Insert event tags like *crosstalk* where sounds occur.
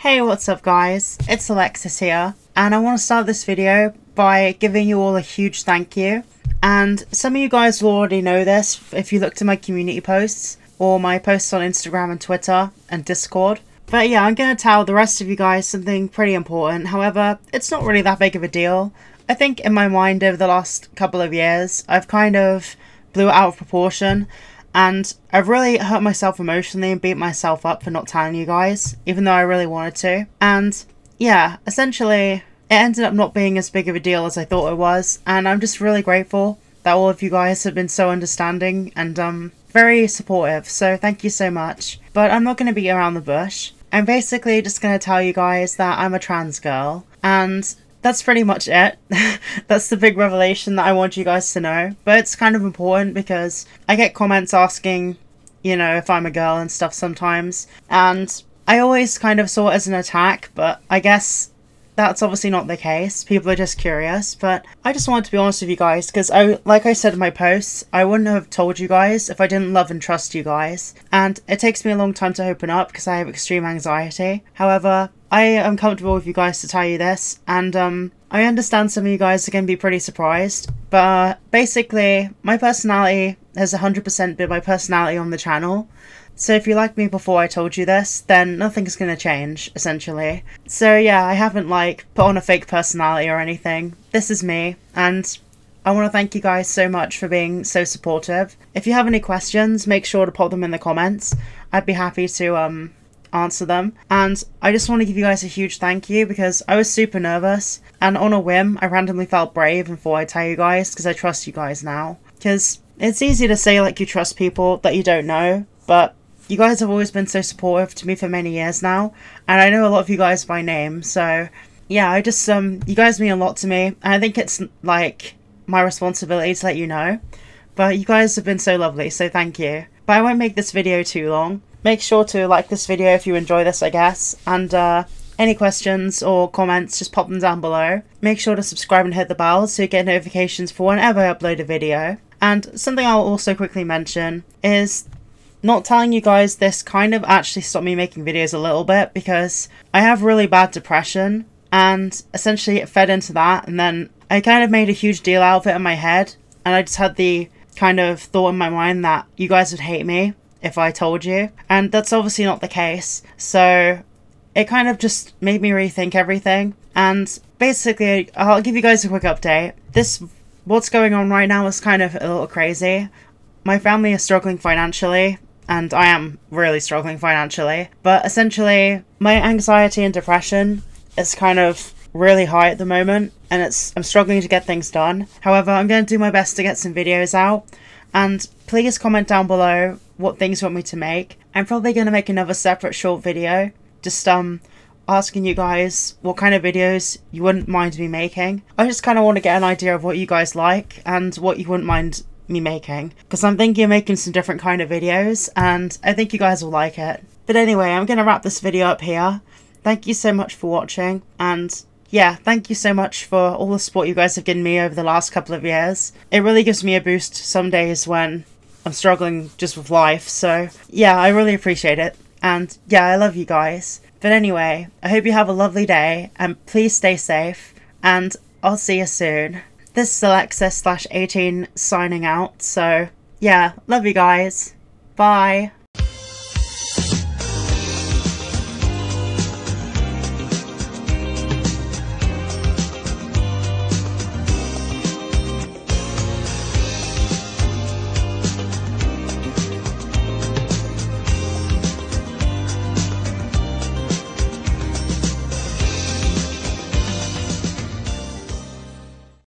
Hey, what's up guys? It's Alexis here, and I want to start this video by giving you all a huge thank you. And some of you guys will already know this if you looked at my community posts, or my posts on Instagram and Twitter and Discord. But yeah, I'm going to tell the rest of you guys something pretty important. However, it's not really that big of a deal. I think in my mind over the last couple of years, I've kind of blew it out of proportion and I've really hurt myself emotionally and beat myself up for not telling you guys, even though I really wanted to. And yeah, essentially, it ended up not being as big of a deal as I thought it was. And I'm just really grateful that all of you guys have been so understanding and um, very supportive. So thank you so much. But I'm not going to be around the bush. I'm basically just going to tell you guys that I'm a trans girl. And that's pretty much it. *laughs* that's the big revelation that I want you guys to know. But it's kind of important because I get comments asking, you know, if I'm a girl and stuff sometimes. And I always kind of saw it as an attack, but I guess that's obviously not the case. People are just curious, but I just wanted to be honest with you guys because I, like I said in my posts, I wouldn't have told you guys if I didn't love and trust you guys. And it takes me a long time to open up because I have extreme anxiety. However, I am comfortable with you guys to tell you this, and um, I understand some of you guys are going to be pretty surprised, but basically, my personality has 100% been my personality on the channel. So if you liked me before I told you this, then nothing's to change, essentially. So yeah, I haven't like put on a fake personality or anything. This is me, and I want to thank you guys so much for being so supportive. If you have any questions, make sure to pop them in the comments. I'd be happy to um answer them. And I just want to give you guys a huge thank you because I was super nervous and on a whim I randomly felt brave and thought I'd tell you guys because I trust you guys now. Because it's easy to say like you trust people that you don't know, but you guys have always been so supportive to me for many years now, and I know a lot of you guys by name, so yeah, I just um you guys mean a lot to me, and I think it's like my responsibility to let you know. But you guys have been so lovely, so thank you. But I won't make this video too long. Make sure to like this video if you enjoy this, I guess, and uh any questions or comments, just pop them down below. Make sure to subscribe and hit the bell so you get notifications for whenever I upload a video. And something I'll also quickly mention is not telling you guys this kind of actually stopped me making videos a little bit because I have really bad depression and essentially it fed into that and then I kind of made a huge deal out of it in my head and I just had the kind of thought in my mind that you guys would hate me if I told you and that's obviously not the case. So it kind of just made me rethink everything and basically I'll give you guys a quick update. This what's going on right now is kind of a little crazy. My family is struggling financially and I am really struggling financially. But essentially, my anxiety and depression is kind of really high at the moment, and it's I'm struggling to get things done. However, I'm going to do my best to get some videos out, and please comment down below what things you want me to make. I'm probably going to make another separate short video, just um asking you guys what kind of videos you wouldn't mind me making. I just kind of want to get an idea of what you guys like and what you wouldn't mind me making because I'm thinking of making some different kind of videos and I think you guys will like it. But anyway, I'm going to wrap this video up here. Thank you so much for watching and yeah, thank you so much for all the support you guys have given me over the last couple of years. It really gives me a boost some days when I'm struggling just with life. So yeah, I really appreciate it. And yeah, I love you guys. But anyway, I hope you have a lovely day and please stay safe and I'll see you soon. This is Alexis slash 18 signing out. So, yeah, love you guys. Bye.